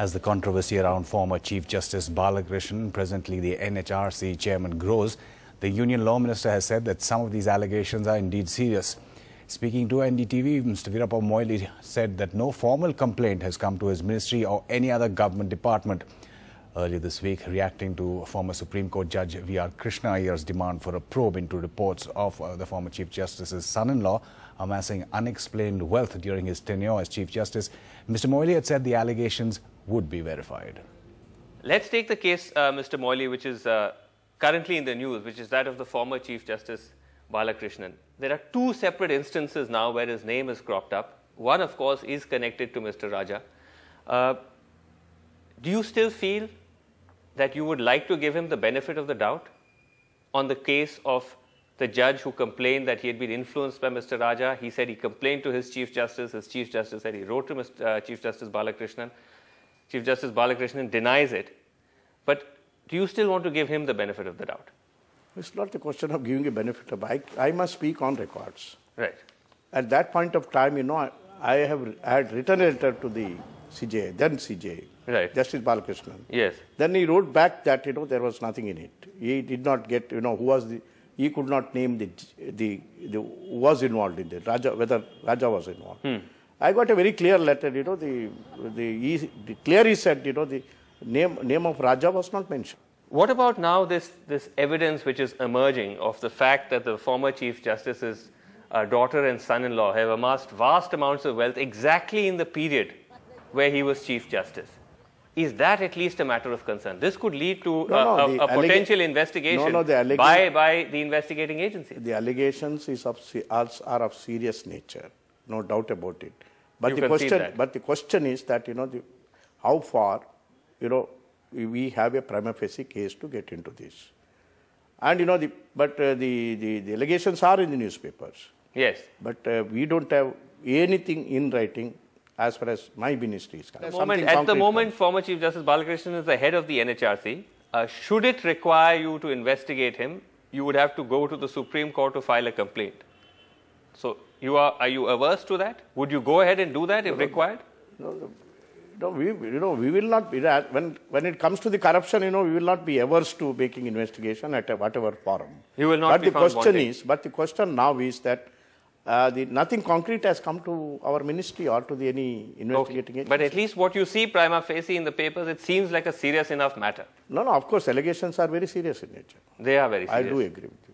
As the controversy around former Chief Justice Balakrishnan, presently the NHRC chairman, grows, the Union Law Minister has said that some of these allegations are indeed serious. Speaking to NDTV, Mr. Veerappa Moily said that no formal complaint has come to his ministry or any other government department. Earlier this week, reacting to former Supreme Court Judge V.R. Krishna Iyer's demand for a probe into reports of uh, the former Chief Justice's son-in-law amassing unexplained wealth during his tenure as Chief Justice, Mr. Moily had said the allegations would be verified. Let's take the case, uh, Mr. Moily, which is uh, currently in the news, which is that of the former Chief Justice Balakrishnan. There are two separate instances now where his name is cropped up. One, of course, is connected to Mr. Raja. Uh, do you still feel that you would like to give him the benefit of the doubt on the case of the judge who complained that he had been influenced by Mr. Raja? He said he complained to his Chief Justice. His Chief Justice said he wrote to Mr. Uh, Chief Justice Balakrishnan. Chief Justice Balakrishnan denies it. But do you still want to give him the benefit of the doubt? It's not the question of giving a benefit of I, I must speak on records. Right. At that point of time, you know, I, I have I had written a letter to the CJ, then CJ, Right. Justice Balakrishnan. Yes. Then he wrote back that you know there was nothing in it. He did not get you know who was the he could not name the the, the who was involved in it. Raja whether Raja was involved. Hmm. I got a very clear letter. You know the the, he, the clearly said you know the name name of Raja was not mentioned. What about now this, this evidence which is emerging of the fact that the former Chief Justice's uh, daughter and son-in-law have amassed vast amounts of wealth exactly in the period where he was Chief Justice? Is that at least a matter of concern? This could lead to No, a, no, a- a potential investigation No, by, by the investigating agency. The allegations is of, are of serious nature, no doubt about it. But You the question, but the question is that you know the, how far, you know, we- we have a prima facie case to get into this, and you know the but uh, the, the the allegations are in the newspapers, Yes. but uh, we don't have anything in writing as far as my ministry is concerned. The moment, at the concrete moment, former Chief Justice Balakrishnan is the head of the NHRC. Uh, should it require you to investigate him, you would have to go to the Supreme Court to file a complaint. So, you are, are you averse to that? Would you go ahead and do that if required? No, we, you know, we will not be that. When, when it comes to the corruption, you know, we will not be averse to making investigation at a, whatever forum. You will not But be the question wanting. is, but the question now is that uh, the, nothing concrete has come to our ministry or to the any investigating agency. But at least what you see prima facie in the papers, it seems like a serious enough matter. no, no, of course, allegations are very serious in nature. They are very serious. I do agree with you.